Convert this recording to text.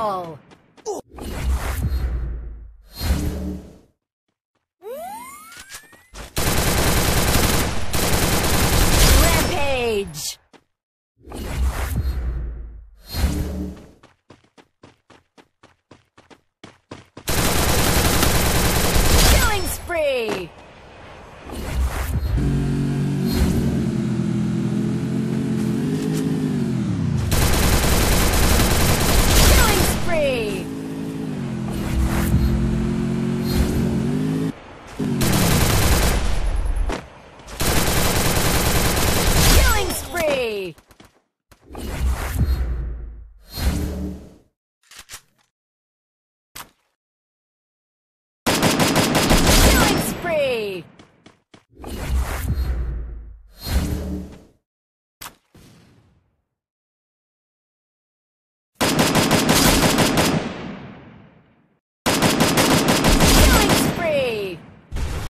All.